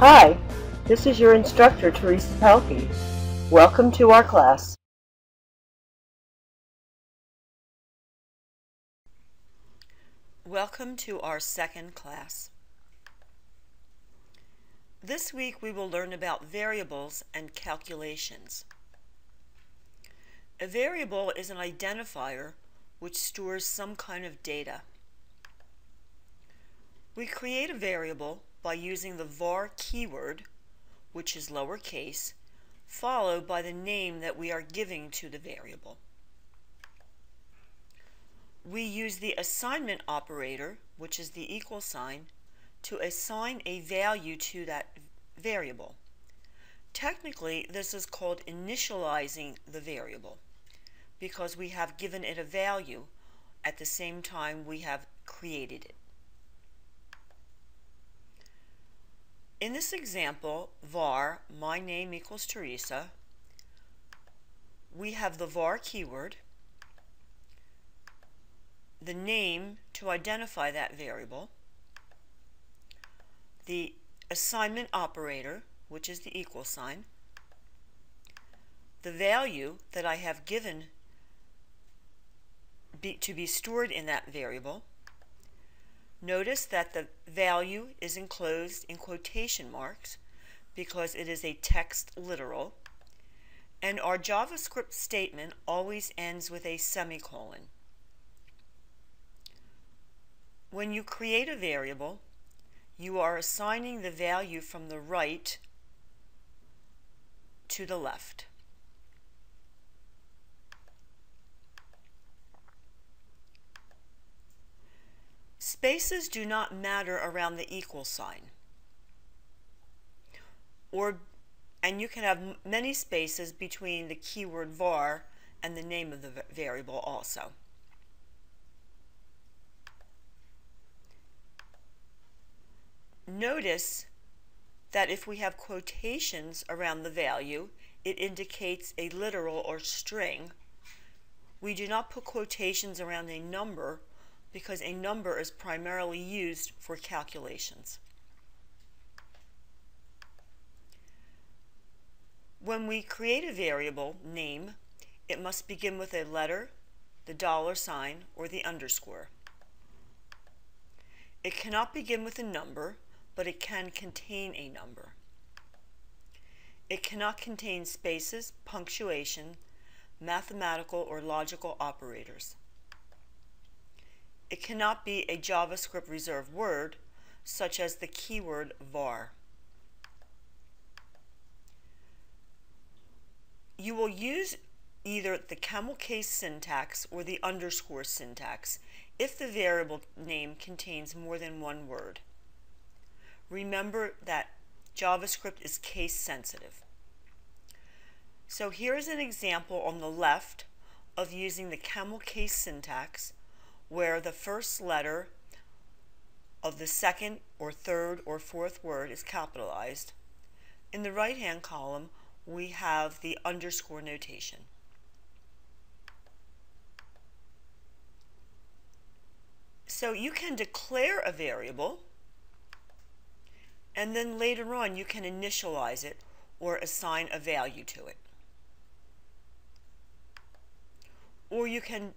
Hi, this is your instructor, Teresa Pelkie. Welcome to our class. Welcome to our second class. This week we will learn about variables and calculations. A variable is an identifier which stores some kind of data. We create a variable by using the var keyword, which is lowercase, followed by the name that we are giving to the variable. We use the assignment operator, which is the equal sign, to assign a value to that variable. Technically, this is called initializing the variable because we have given it a value at the same time we have created it. In this example, var, my name equals Teresa, we have the var keyword, the name to identify that variable, the assignment operator, which is the equal sign, the value that I have given be, to be stored in that variable, Notice that the value is enclosed in quotation marks because it is a text literal. And our JavaScript statement always ends with a semicolon. When you create a variable, you are assigning the value from the right to the left. Spaces do not matter around the equal sign. Or, and you can have many spaces between the keyword var and the name of the variable also. Notice that if we have quotations around the value, it indicates a literal or string. We do not put quotations around a number because a number is primarily used for calculations. When we create a variable, name, it must begin with a letter, the dollar sign, or the underscore. It cannot begin with a number, but it can contain a number. It cannot contain spaces, punctuation, mathematical or logical operators. It cannot be a JavaScript reserved word, such as the keyword var. You will use either the camel case syntax or the underscore syntax if the variable name contains more than one word. Remember that JavaScript is case sensitive. So here is an example on the left of using the camel case syntax where the first letter of the second or third or fourth word is capitalized. In the right hand column, we have the underscore notation. So you can declare a variable and then later on you can initialize it or assign a value to it. Or you can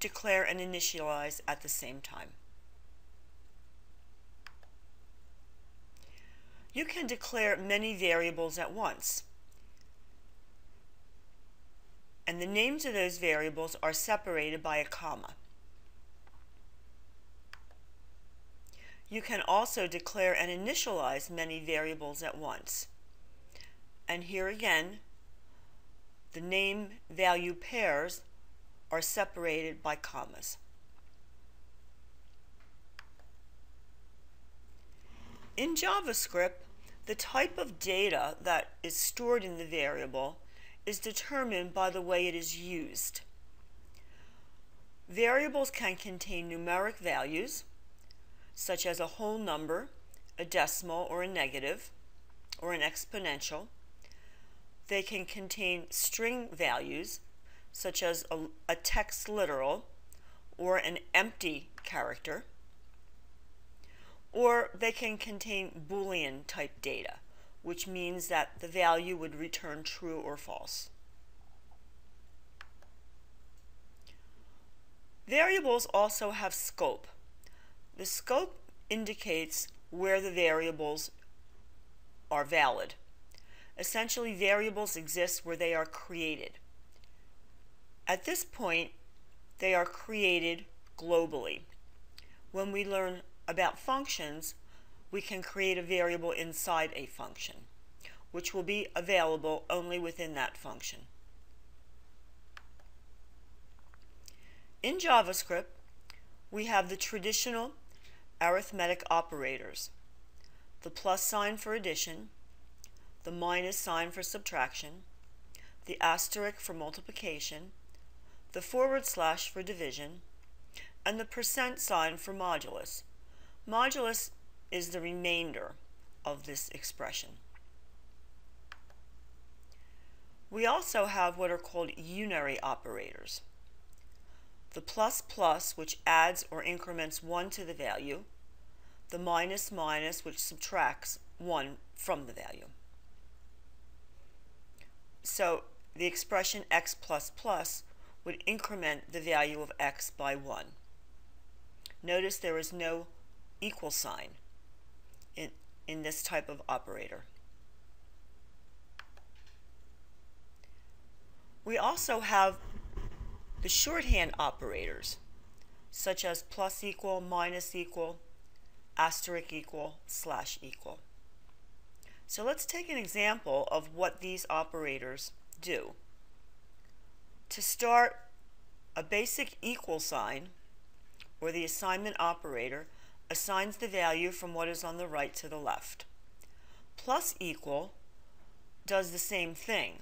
declare and initialize at the same time. You can declare many variables at once. And the names of those variables are separated by a comma. You can also declare and initialize many variables at once. And here again, the name value pairs are separated by commas. In JavaScript, the type of data that is stored in the variable is determined by the way it is used. Variables can contain numeric values, such as a whole number, a decimal, or a negative, or an exponential. They can contain string values, such as a, a text literal or an empty character, or they can contain Boolean type data, which means that the value would return true or false. Variables also have scope. The scope indicates where the variables are valid. Essentially, variables exist where they are created. At this point, they are created globally. When we learn about functions, we can create a variable inside a function, which will be available only within that function. In JavaScript, we have the traditional arithmetic operators, the plus sign for addition, the minus sign for subtraction, the asterisk for multiplication, the forward slash for division, and the percent sign for modulus. Modulus is the remainder of this expression. We also have what are called unary operators. The plus plus, which adds or increments 1 to the value, the minus minus, which subtracts 1 from the value. So the expression x plus plus would increment the value of x by 1. Notice there is no equal sign in, in this type of operator. We also have the shorthand operators, such as plus equal, minus equal, asterisk equal, slash equal. So let's take an example of what these operators do. To start, a basic equal sign, or the assignment operator, assigns the value from what is on the right to the left. Plus equal does the same thing,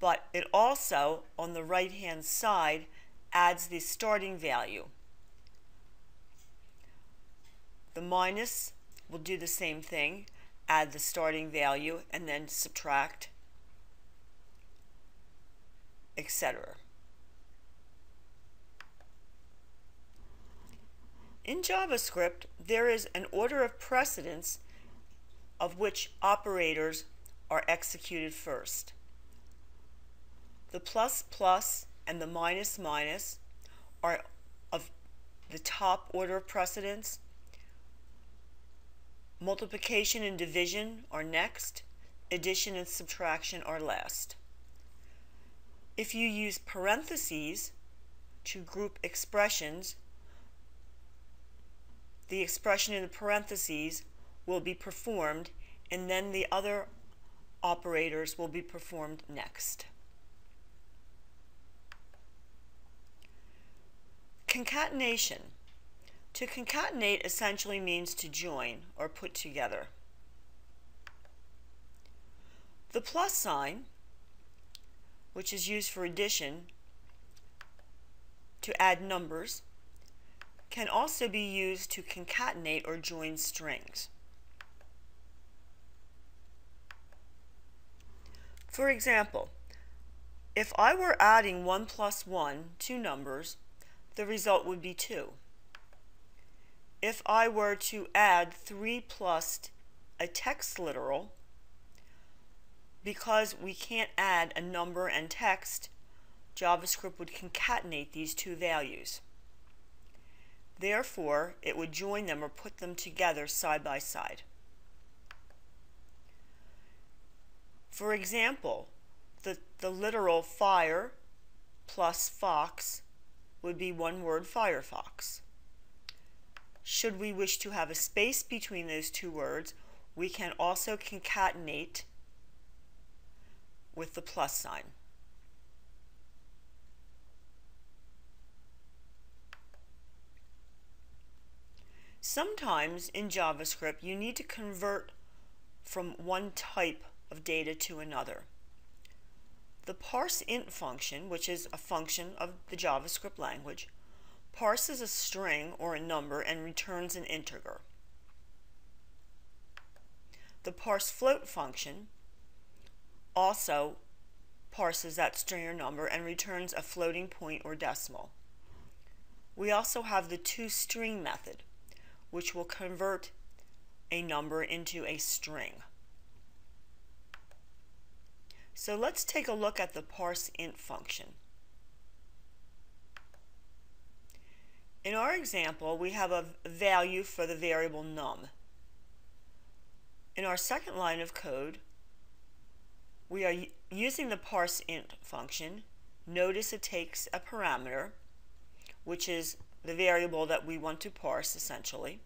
but it also, on the right-hand side, adds the starting value. The minus will do the same thing, add the starting value, and then subtract, etc. In JavaScript, there is an order of precedence of which operators are executed first. The plus plus and the minus minus are of the top order of precedence Multiplication and division are next. Addition and subtraction are last. If you use parentheses to group expressions, the expression in the parentheses will be performed and then the other operators will be performed next. Concatenation. To concatenate essentially means to join or put together. The plus sign, which is used for addition to add numbers, can also be used to concatenate or join strings. For example, if I were adding 1 plus 1 to numbers, the result would be 2 if I were to add 3 plus a text literal, because we can't add a number and text, JavaScript would concatenate these two values. Therefore, it would join them or put them together side by side. For example, the, the literal fire plus fox would be one word Firefox. Should we wish to have a space between those two words, we can also concatenate with the plus sign. Sometimes in JavaScript you need to convert from one type of data to another. The parseInt function, which is a function of the JavaScript language, parses a string or a number and returns an integer. The parseFloat function also parses that string or number and returns a floating point or decimal. We also have the toString method, which will convert a number into a string. So let's take a look at the parse int function. In our example, we have a value for the variable num. In our second line of code, we are using the parse int function. Notice it takes a parameter, which is the variable that we want to parse essentially.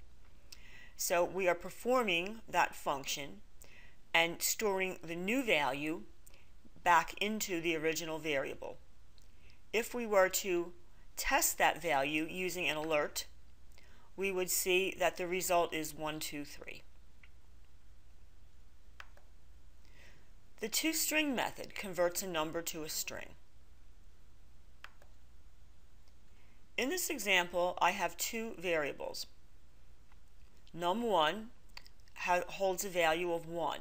So we are performing that function and storing the new value back into the original variable. If we were to test that value using an alert, we would see that the result is 1, 2, 3. The toString method converts a number to a string. In this example, I have two variables. Num1 holds a value of 1,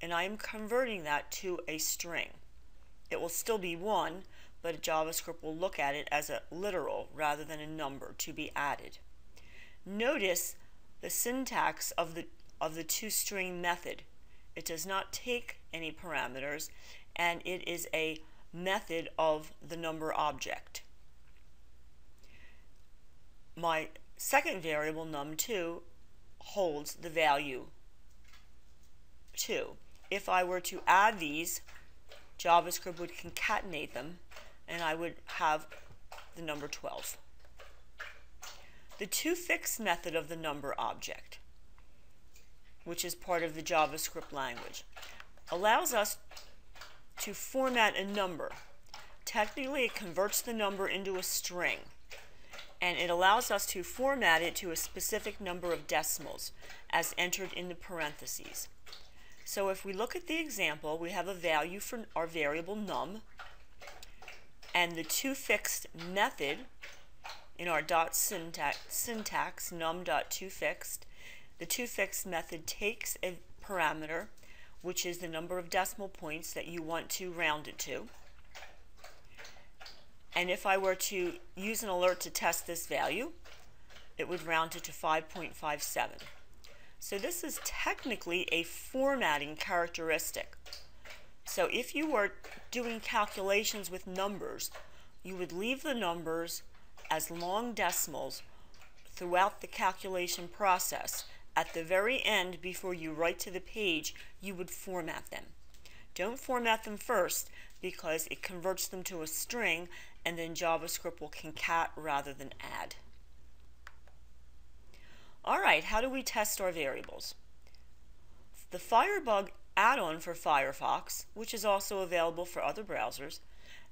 and I am converting that to a string. It will still be 1, but JavaScript will look at it as a literal rather than a number to be added. Notice the syntax of the, of the toString method. It does not take any parameters, and it is a method of the number object. My second variable, num2, holds the value 2. If I were to add these, JavaScript would concatenate them, and I would have the number 12. The toFix method of the number object which is part of the JavaScript language, allows us to format a number. Technically, it converts the number into a string, and it allows us to format it to a specific number of decimals as entered in the parentheses. So if we look at the example, we have a value for our variable num, and the toFixed method in our dot syntax, syntax num.toFixed the toFixed method takes a parameter, which is the number of decimal points that you want to round it to. And if I were to use an alert to test this value, it would round it to 5.57. So this is technically a formatting characteristic. So if you were doing calculations with numbers, you would leave the numbers as long decimals throughout the calculation process at the very end, before you write to the page, you would format them. Don't format them first because it converts them to a string and then JavaScript will concat rather than add. Alright, how do we test our variables? The Firebug add-on for Firefox, which is also available for other browsers,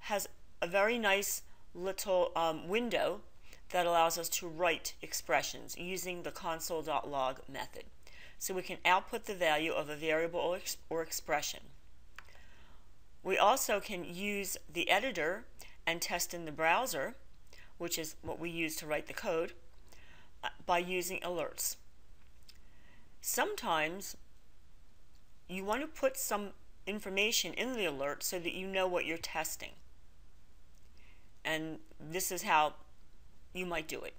has a very nice little um, window that allows us to write expressions using the console.log method. So we can output the value of a variable or, ex or expression. We also can use the editor and test in the browser, which is what we use to write the code, uh, by using alerts. Sometimes you want to put some information in the alert so that you know what you're testing. And this is how you might do it.